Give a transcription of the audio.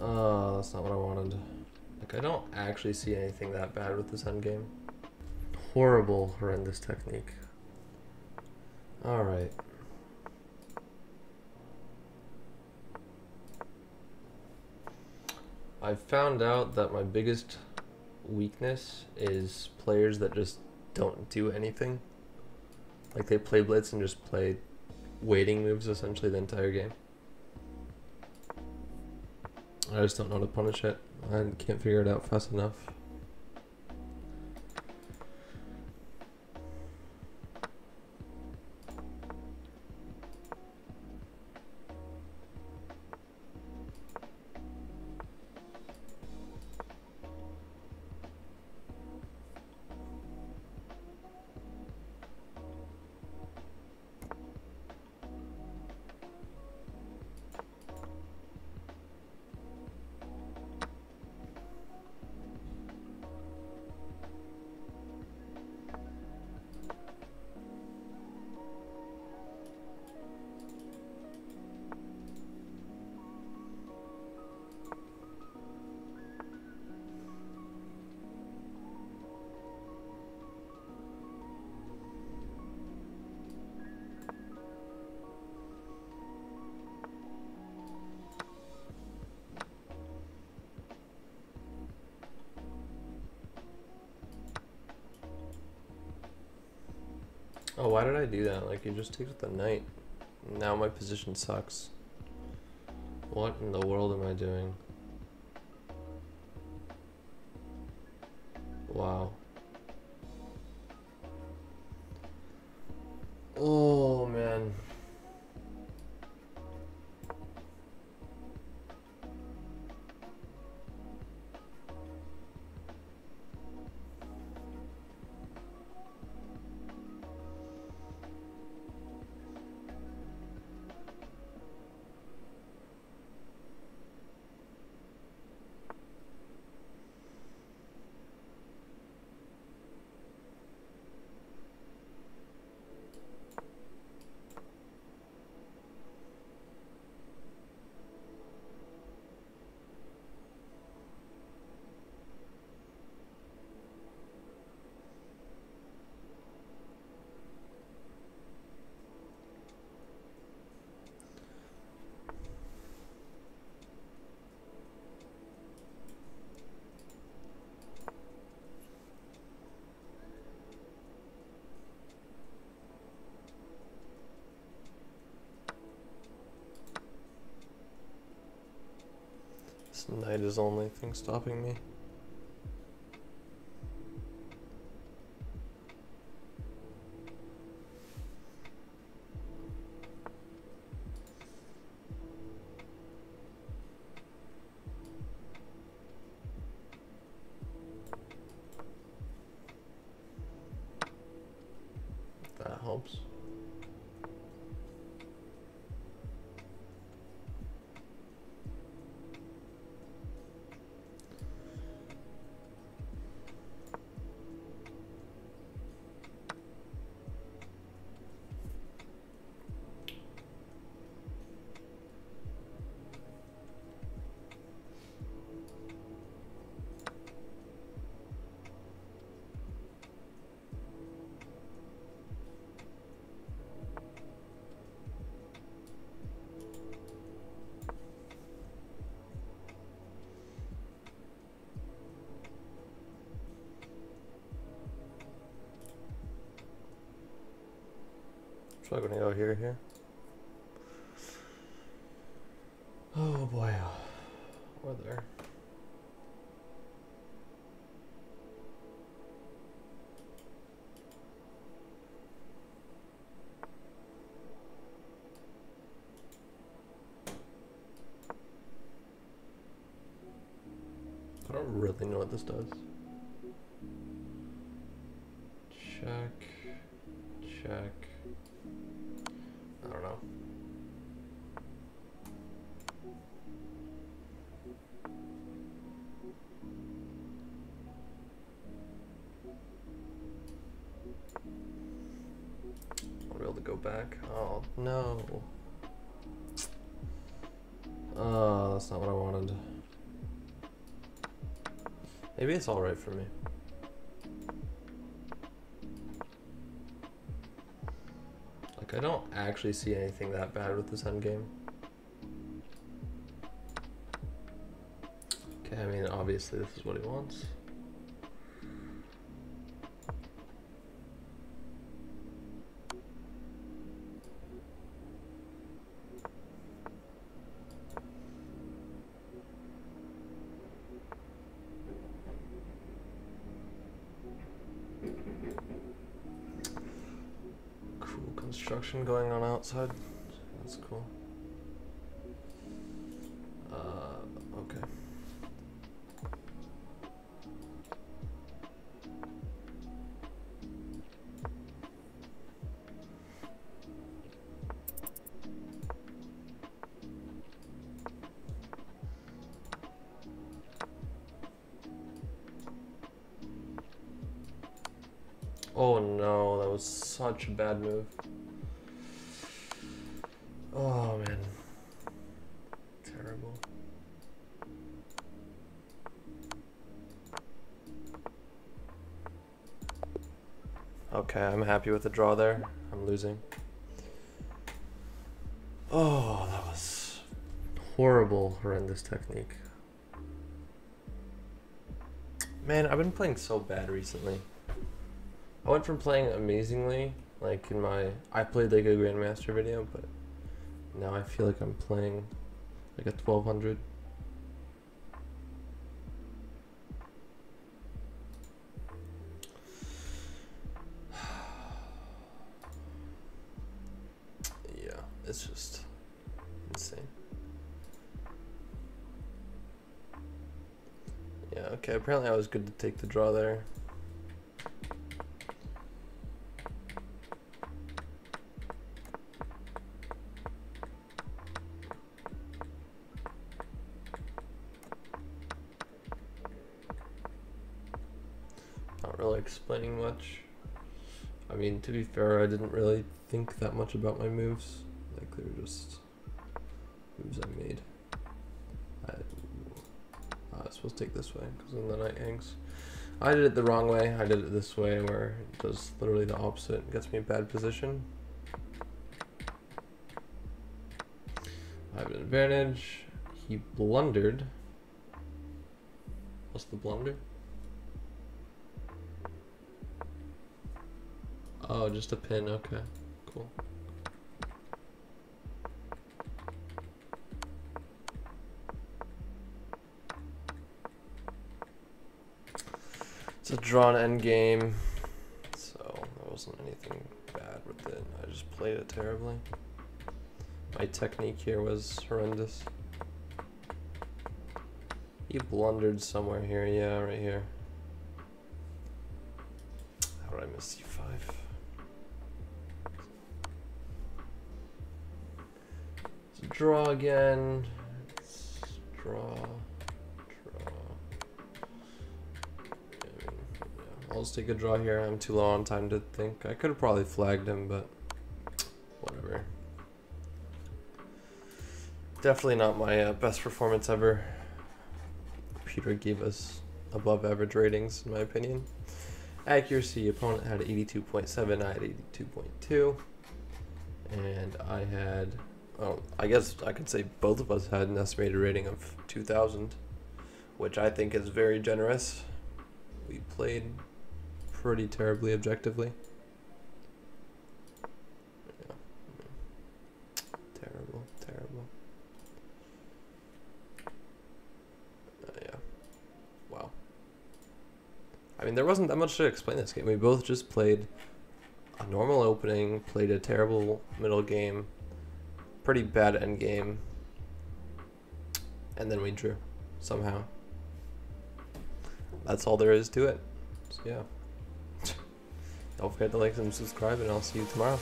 Oh, that's not what I wanted. Like, I don't actually see anything that bad with this endgame. Horrible, horrendous technique. Alright. I found out that my biggest weakness is players that just don't do anything. Like they play blitz and just play waiting moves essentially the entire game. I just don't know how to punish it. I can't figure it out fast enough. Oh, why did I do that? Like, it just takes the knight. Now my position sucks. What in the world am I doing? Wow. This knight is the only thing stopping me. So I'm gonna go here, here. Oh boy. Or there. I don't really know what this does. I'll able to go back. Oh no. Uh, that's not what I wanted. Maybe it's alright for me. Like, I don't actually see anything that bad with this endgame. Okay, I mean, obviously this is what he wants. Cool construction going on outside. That's cool. Uh, okay. Oh no, that was such a bad move. Oh man. Terrible. Okay, I'm happy with the draw there. I'm losing. Oh, that was horrible, horrendous technique. Man, I've been playing so bad recently. I went from playing amazingly, like in my I played like a grandmaster video, but now I feel like I'm playing like a 1200. yeah, it's just insane. Yeah, okay, apparently I was good to take the draw there. Not really explaining much. I mean, to be fair, I didn't really think that much about my moves. Like, they were just moves I made. I, uh, I was supposed to take this way because then the knight hangs. I did it the wrong way. I did it this way where it does literally the opposite. It gets me a bad position. I have an advantage. He blundered. What's the blunder? Oh, just a pin. Okay, cool. It's a drawn end game, so there wasn't anything bad with it. I just played it terribly. My technique here was horrendous. He blundered somewhere here. Yeah, right here. How did I miss c5? So draw again. Draw. I'll take a draw here. I'm too low on time to think. I could have probably flagged him, but whatever. Definitely not my uh, best performance ever. Peter gave us above average ratings, in my opinion. Accuracy, opponent had 82.7, I had 82.2. And I had, oh, I guess I could say both of us had an estimated rating of 2,000, which I think is very generous. We played pretty terribly objectively. Yeah. Terrible, terrible. Uh, yeah. Wow. I mean, there wasn't that much to explain this game. We both just played a normal opening, played a terrible middle game, pretty bad end game, and then we drew somehow. That's all there is to it. So, yeah. Don't forget to like and subscribe, and I'll see you tomorrow.